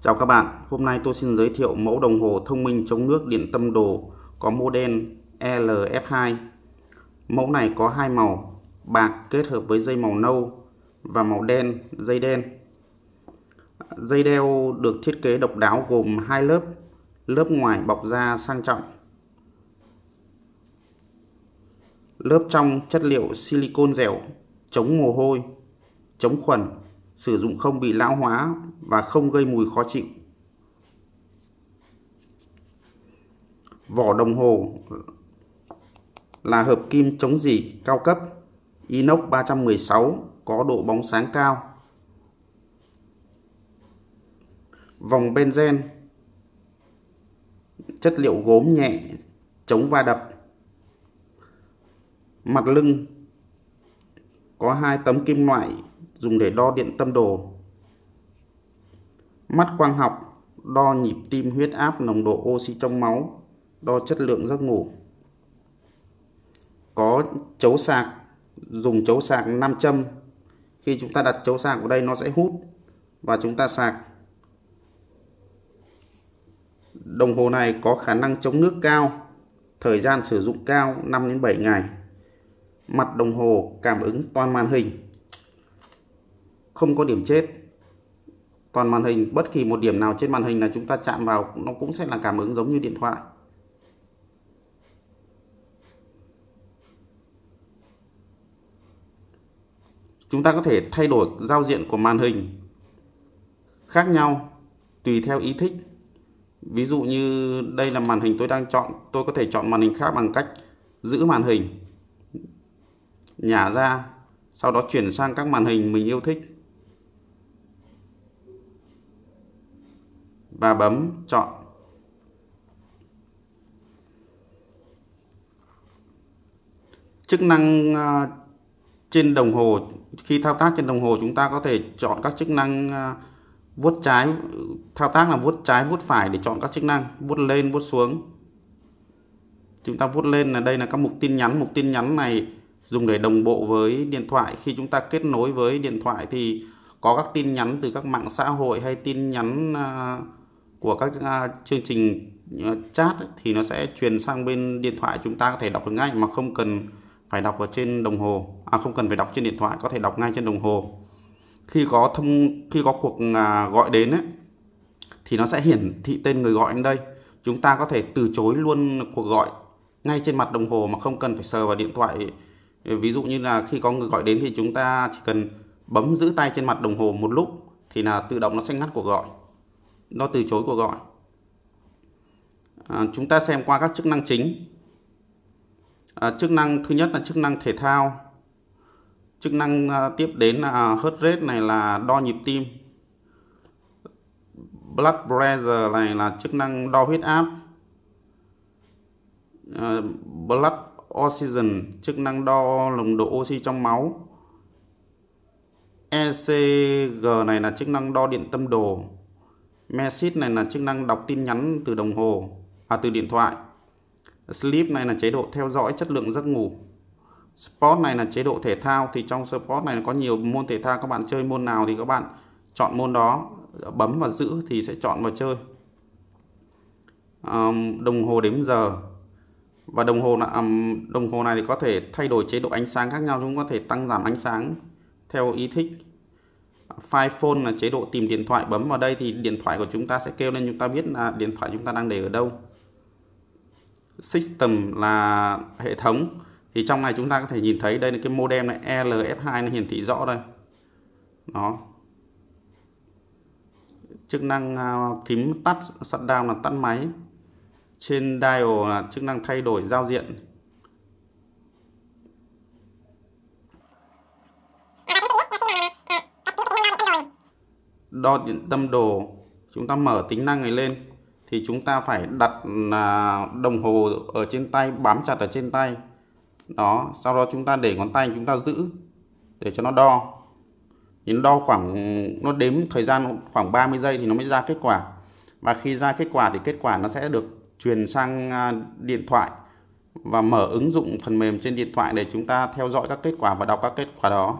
Chào các bạn, hôm nay tôi xin giới thiệu mẫu đồng hồ thông minh chống nước điện tâm đồ có model LF2. Mẫu này có hai màu, bạc kết hợp với dây màu nâu và màu đen, dây đen. Dây đeo được thiết kế độc đáo gồm hai lớp, lớp ngoài bọc da sang trọng. Lớp trong chất liệu silicon dẻo, chống mồ hôi, chống khuẩn, sử dụng không bị lão hóa và không gây mùi khó chịu. Vỏ đồng hồ là hợp kim chống dỉ cao cấp, inox 316 có độ bóng sáng cao. Vòng benzen, chất liệu gốm nhẹ, chống va đập. Mặt lưng có hai tấm kim loại dùng để đo điện tâm đồ. Mắt quang học đo nhịp tim huyết áp nồng độ oxy trong máu, đo chất lượng giấc ngủ. Có chấu sạc, dùng chấu sạc 5 châm. Khi chúng ta đặt chấu sạc vào đây nó sẽ hút và chúng ta sạc. Đồng hồ này có khả năng chống nước cao, thời gian sử dụng cao 5 đến 7 ngày. Mặt đồng hồ cảm ứng toàn màn hình không có điểm chết. Toàn màn hình, bất kỳ một điểm nào trên màn hình là chúng ta chạm vào, nó cũng sẽ là cảm ứng giống như điện thoại. Chúng ta có thể thay đổi giao diện của màn hình khác nhau tùy theo ý thích. Ví dụ như đây là màn hình tôi đang chọn, tôi có thể chọn màn hình khác bằng cách giữ màn hình, nhả ra, sau đó chuyển sang các màn hình mình yêu thích. Và bấm chọn. Chức năng à, trên đồng hồ khi thao tác trên đồng hồ chúng ta có thể chọn các chức năng à, vuốt trái thao tác là vuốt trái vuốt phải để chọn các chức năng vuốt lên vuốt xuống. Chúng ta vuốt lên là đây là các mục tin nhắn. Mục tin nhắn này dùng để đồng bộ với điện thoại. Khi chúng ta kết nối với điện thoại thì có các tin nhắn từ các mạng xã hội hay tin nhắn uh, của các uh, chương trình à, chat thì nó sẽ truyền sang bên điện thoại chúng ta có thể đọc được ngay mà không cần phải đọc ở trên đồng hồ. À không cần phải đọc trên điện thoại có thể đọc ngay trên đồng hồ. Khi có thông khi có cuộc à, gọi đến ấy, thì nó sẽ hiển thị tên người gọi đến đây. Chúng ta có thể từ chối luôn cuộc gọi ngay trên mặt đồng hồ mà không cần phải sờ vào điện thoại. Ví dụ như là khi có người gọi đến thì chúng ta chỉ cần bấm giữ tay trên mặt đồng hồ một lúc thì là tự động nó sẽ ngắt cuộc gọi nó từ chối cuộc gọi. À, chúng ta xem qua các chức năng chính. À, chức năng thứ nhất là chức năng thể thao. Chức năng à, tiếp đến là à, heart rate này là đo nhịp tim. Blood pressure này là chức năng đo huyết áp. À, blood oxygen chức năng đo nồng độ oxy trong máu. ECG này là chức năng đo điện tâm đồ. Message này là chức năng đọc tin nhắn từ đồng hồ, à từ điện thoại. Sleep này là chế độ theo dõi chất lượng giấc ngủ. Sport này là chế độ thể thao thì trong sport này có nhiều môn thể thao các bạn chơi môn nào thì các bạn chọn môn đó bấm và giữ thì sẽ chọn vào chơi. Um, đồng hồ đếm giờ và đồng hồ là um, đồng hồ này thì có thể thay đổi chế độ ánh sáng khác nhau chúng có thể tăng giảm ánh sáng theo ý thích File phone là chế độ tìm điện thoại bấm vào đây thì điện thoại của chúng ta sẽ kêu lên, chúng ta biết là điện thoại chúng ta đang để ở đâu. System là hệ thống. Thì trong này chúng ta có thể nhìn thấy đây là cái modem này LF2 nó hiển thị rõ đây. Đó. Chức năng à, phím tắt, shutdown là tắt máy. Trên dial là chức năng thay đổi giao diện. Đo điện tâm đồ, chúng ta mở tính năng này lên, thì chúng ta phải đặt là đồng hồ ở trên tay, bám chặt ở trên tay. Đó, sau đó chúng ta để ngón tay chúng ta giữ để cho nó đo. Thì nó đo khoảng, nó đếm thời gian khoảng 30 giây thì nó mới ra kết quả. Và khi ra kết quả thì kết quả nó sẽ được truyền sang à, điện thoại và mở ứng dụng phần mềm trên điện thoại để chúng ta theo dõi các kết quả và đọc các kết quả đó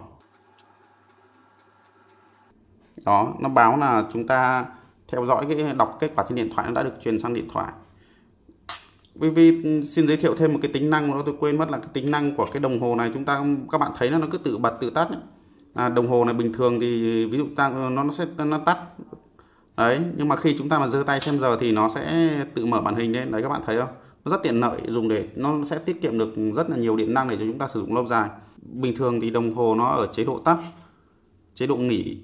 đó nó báo là chúng ta theo dõi cái đọc kết quả trên điện thoại nó đã được truyền sang điện thoại. Vì xin giới thiệu thêm một cái tính năng đó tôi quên mất là cái tính năng của cái đồng hồ này chúng ta các bạn thấy nó nó cứ tự bật tự tắt À, đồng hồ này bình thường thì ví dụ ta nó nó sẽ nó tắt. Đấy nhưng mà khi chúng ta mà giơ tay xem giờ thì nó sẽ tự mở màn hình lên. Đấy các bạn thấy không? Nó rất tiện lợi dùng để nó sẽ tiết kiệm được rất là nhiều điện năng để cho chúng ta sử dụng lâu dài. Bình thường thì đồng hồ nó ở chế độ tắt chế độ nghỉ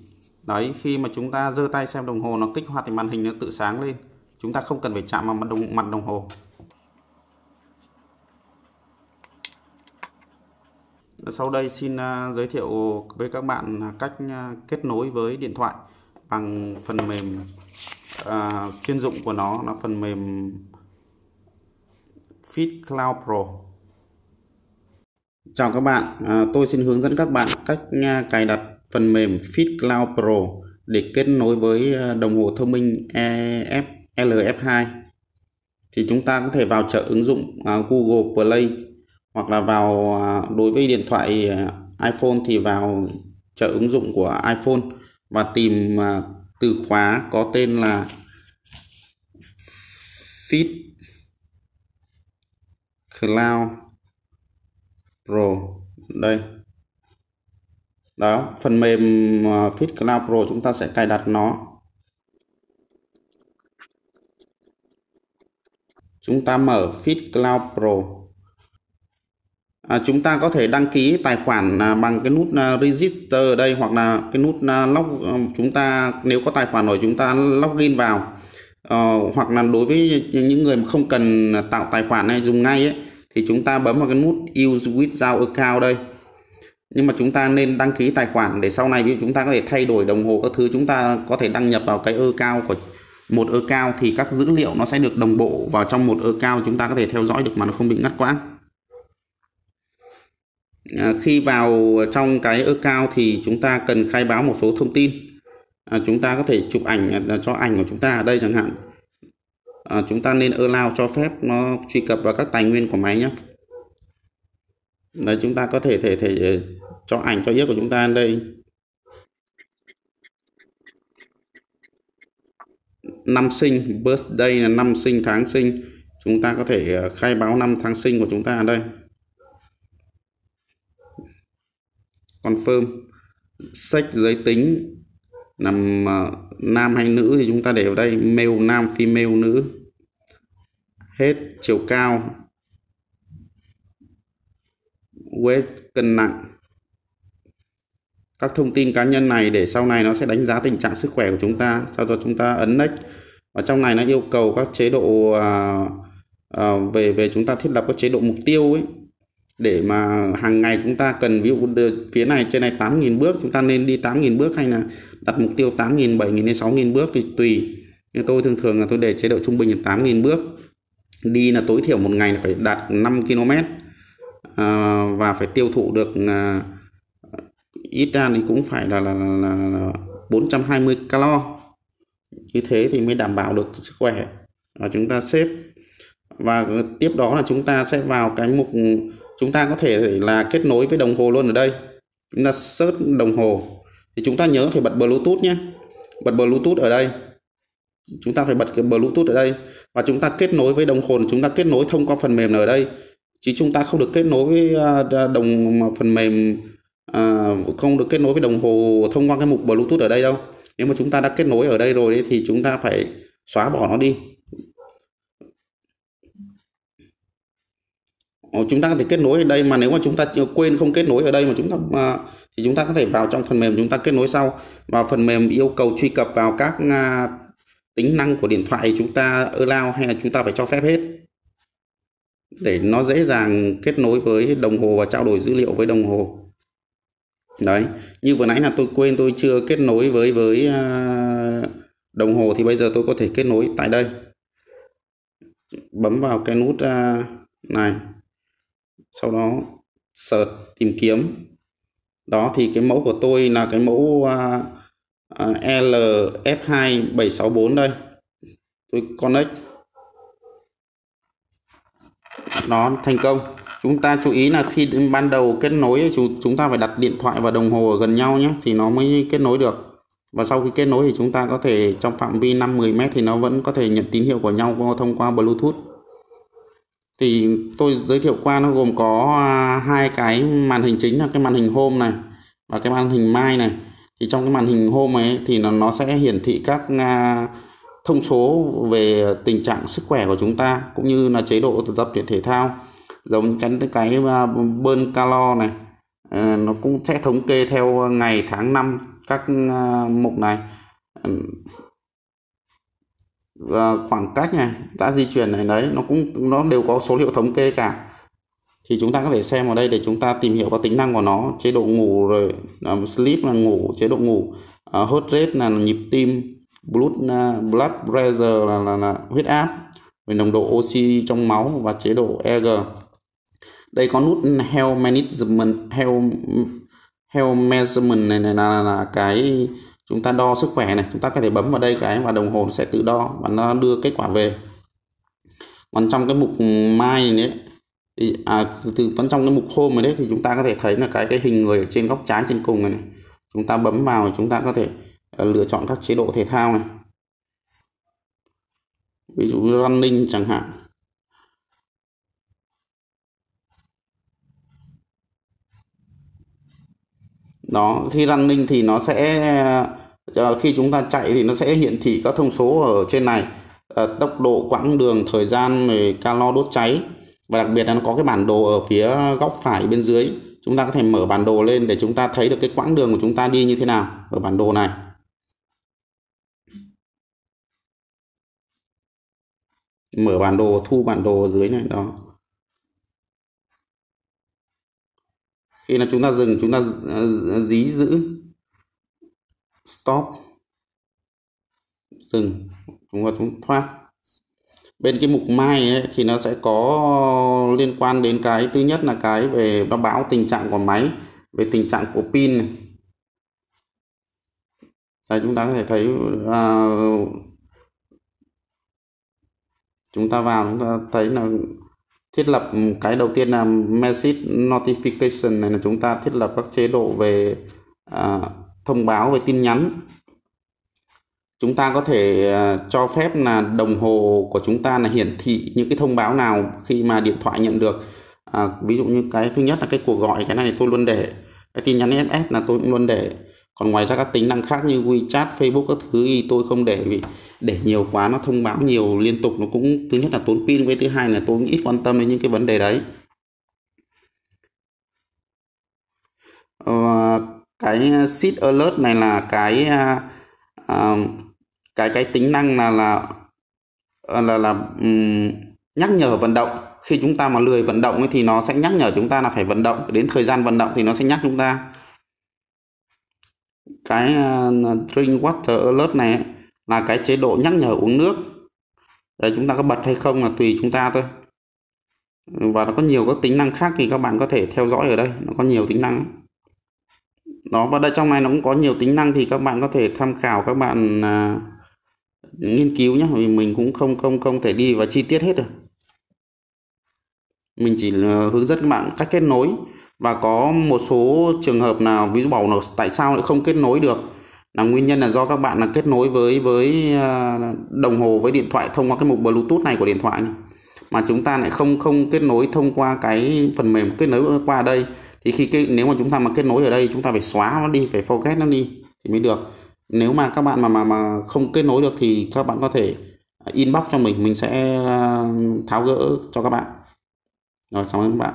đấy khi mà chúng ta giơ tay xem đồng hồ nó kích hoạt thì màn hình nó tự sáng lên chúng ta không cần phải chạm vào mặt đồng mặt đồng hồ sau đây xin à, giới thiệu với các bạn cách à, kết nối với điện thoại bằng phần mềm à, chuyên dụng của nó là phần mềm Fit Cloud Pro. Chào các bạn, à, tôi xin hướng dẫn các bạn cách à, cài đặt phần mềm Fit Cloud Pro để kết nối với ờ, đồng hồ thông minh EF LF2. Thì chúng ta có thể vào chợ ứng dụng ờ, Google Play hoặc là vào ờ, đối với điện thoại iPhone thì vào chợ ứng dụng của iPhone và tìm từ khóa có tên là Fit Cloud Pro đây đó phần mềm ờ, Fit Cloud Pro chúng ta sẽ cài đặt nó. Chúng ta mở Fit Cloud Pro. À, chúng ta có thể đăng ký tài khoản à, bằng cái nút à, register ở đây hoặc là cái nút à, log à, chúng ta nếu có tài khoản rồi chúng ta login vào. À, hoặc là đối với những người mà không cần tạo tài khoản này dùng ngay ấy, thì chúng ta bấm vào cái nút use without account đây nhưng mà chúng ta nên đăng ký tài khoản để sau này ví dụ chúng ta có thể thay đổi đồng hồ các thứ chúng ta có thể đăng nhập vào cái ơ cao của một ơ cao thì các dữ liệu nó sẽ được đồng bộ vào trong một ơ cao chúng ta có thể theo dõi được mà nó không bị ngắt quãng. À, khi vào trong cái ơ cao thì chúng ta cần khai báo một số thông tin. À, chúng ta có thể chụp ảnh à, cho ảnh của chúng ta ở đây chẳng hạn. À, chúng ta nên allow cho phép nó truy cập vào các tài nguyên của máy nhé. Đấy chúng ta có thể thể thể cho ảnh cho yếc của chúng ta đây. Năm sinh, birthday là năm sinh, tháng sinh. Chúng ta có thể ờ, khai báo năm tháng sinh của chúng ta ở đây. Confirm. Sex giới tính nằm ờ, nam hay nữ thì chúng ta để vào đây. Male nam, female nữ. Hết chiều cao. Weight cân nặng các thông tin cá nhân này để sau này nó sẽ đánh giá tình trạng sức khỏe của chúng ta sau đó chúng ta ấn next và trong này nó yêu cầu các chế độ à, à, về về chúng ta thiết lập các chế độ mục tiêu ấy. Để mà hàng ngày chúng ta cần ví dụ phía này trên này 8.000 bước chúng ta nên đi 8.000 bước hay là đặt mục tiêu 8.000, 7.000 đến 6.000 bước thì tùy. Như tôi thường thường là tôi để chế độ trung bình là 8.000 bước. Đi là tối thiểu một ngày là phải đạt 5 km à, và phải tiêu thụ được à, ít ra thì cũng phải là, là, là, là 420 calo. Như thế thì mới đảm bảo được sức khỏe. Và chúng ta xếp. Và tiếp đó là chúng ta sẽ vào cái mục chúng ta có thể là kết nối với đồng hồ luôn ở đây. Chúng ta search đồng hồ. Thì chúng ta nhớ phải bật bluetooth nhé. Bật bluetooth ở đây. Chúng ta phải bật cái bluetooth ở đây. Và chúng ta kết nối với đồng hồ. Chúng ta kết nối thông qua phần mềm ở đây. Chứ chúng ta không được kết nối với à, đồng phần mềm à, không được kết nối với đồng hồ thông qua cái mục bluetooth ở đây đâu. Nếu mà chúng ta đã kết nối ở đây rồi thì chúng ta phải xóa bỏ nó đi. Chúng ta có thể kết nối ở đây mà nếu mà chúng ta quên không kết nối ở đây mà chúng ta mà thì chúng ta có thể vào trong phần mềm chúng ta kết nối sau. Và phần mềm yêu cầu truy cập vào các à, tính năng của điện thoại chúng ta allow hay là chúng ta phải cho phép hết. Để nó dễ dàng kết nối với đồng hồ và trao đổi dữ liệu với đồng hồ đấy, như vừa nãy là tôi quên, tôi chưa kết nối với với à, đồng hồ thì bây giờ tôi có thể kết nối tại đây. Bấm vào cái nút à, này, sau đó search, tìm kiếm. Đó, thì cái mẫu của tôi là cái mẫu à, LF2764 đây. Tôi connect. Nó thành công chúng ta chú ý là khi ban đầu kết nối chúng ta phải đặt điện thoại và đồng hồ ở gần nhau nhé, thì nó mới kết nối được. Và sau khi kết nối thì chúng ta có thể, trong phạm vi 5-10 mét thì nó vẫn có thể nhận tín hiệu của nhau thông qua Bluetooth. Thì tôi giới thiệu qua nó gồm có à, hai cái màn hình chính là cái màn hình home này và cái màn hình mai này. Thì trong cái màn hình home ấy thì nó nó sẽ hiển thị các à, thông số về tình trạng sức khỏe của chúng ta cũng như là chế độ tập luyện thể thao giống chắn cái à, bơn calo này. Ờ, nó cũng sẽ thống kê theo ngày tháng năm các à, mục này. Uh, khoảng cách này đã di chuyển này đấy nó cũng nó đều có số liệu thống kê cả. Thì chúng ta có thể xem vào đây để chúng ta tìm hiểu các tính năng của nó chế độ ngủ rồi um, sleep là ngủ chế độ ngủ uh, heart rate là, là nhịp tim blood uh, blood pressure là, là, là huyết áp về nồng độ oxy trong máu và chế độ EG đây có nút health management health health measurement này, này là, là, là cái chúng ta đo sức khỏe này. Chúng ta có thể bấm vào đây cái và đồng hồ sẽ tự đo và nó đưa kết quả về. Còn trong cái mục mai này đấy thì à, từ vẫn trong cái mục home này đấy thì chúng ta có thể thấy là cái cái hình người ở trên góc trái trên cùng này, này. chúng ta bấm vào chúng ta có thể uh, lựa chọn các chế độ thể thao này. Ví dụ running chẳng hạn. Đó, khi running thì nó sẽ ờ, khi chúng ta chạy thì nó sẽ hiển thị các thông số ở trên này. Ờ, tốc độ quãng đường, thời gian calo đốt cháy. Và đặc biệt là nó có cái bản đồ ở phía góc phải bên dưới. Chúng ta có thể mở bản đồ lên để chúng ta thấy được cái quãng đường của chúng ta đi như thế nào ở bản đồ này. Mở bản đồ, thu bản đồ ở dưới này, đó. Khi là chúng ta dừng chúng ta à, à, dí giữ. Stop. Dừng. Chúng ta chúng thoát. Bên cái mục mai ấy, thì nó sẽ có liên quan đến cái thứ nhất là cái về nó báo tình trạng của máy về tình trạng của pin. Này. Đây, chúng ta có thể thấy uh, chúng ta vào chúng ta thấy là thiết lập ừ, cái đầu tiên là message notification này là chúng ta thiết lập các chế độ về uh, thông báo về tin nhắn. Chúng ta có thể uh, cho phép là đồng hồ của chúng ta là hiển thị những cái thông báo nào khi mà điện thoại nhận được. À, ví dụ như cái thứ nhất là cái cuộc gọi cái này tôi luôn để cái tin nhắn SMS là tôi cũng luôn để còn ngoài ra các tính năng khác như WeChat, Facebook các thứ thì tôi không để vì để nhiều quá nó thông báo nhiều liên tục nó cũng thứ nhất là tốn pin với thứ hai là tôi cũng ít quan tâm đến những cái vấn đề đấy. Và cái sit Alert này là cái uh, cái cái tính năng là là à, là là um, nhắc nhở vận động. Khi chúng ta mà lười vận động ấy, thì nó sẽ nhắc nhở chúng ta là phải vận động. Đến thời gian vận động thì nó sẽ nhắc chúng ta cái à, drink water alert này là cái chế độ nhắc nhở uống nước. Để chúng ta có bật hay không là tùy chúng ta thôi. Và nó có nhiều các tính năng khác thì các bạn có thể theo dõi ở đây nó có nhiều tính năng. Đó và đây trong này nó cũng có nhiều tính năng thì các bạn có thể tham khảo các bạn uh, nghiên cứu nhé vì mình cũng không không không thể đi vào chi tiết hết được. Mình chỉ à, hướng dẫn các bạn cách kết nối và có một số trường hợp nào, ví dụ bảo là tại sao lại không kết nối được? Là nguyên nhân là do các bạn là kết nối với với à, đồng hồ, với điện thoại thông qua cái mục bluetooth này của điện thoại này. mà chúng ta lại không không kết nối thông qua cái phần mềm kết nối qua đây. Thì khi cái, nếu mà chúng ta mà kết nối ở đây, chúng ta phải xóa nó đi, phải forget nó đi thì mới được. Nếu mà các bạn mà mà mà không kết nối được thì các bạn có thể inbox cho mình mình sẽ à, tháo gỡ cho các bạn. Rồi, cảm ơn các bạn.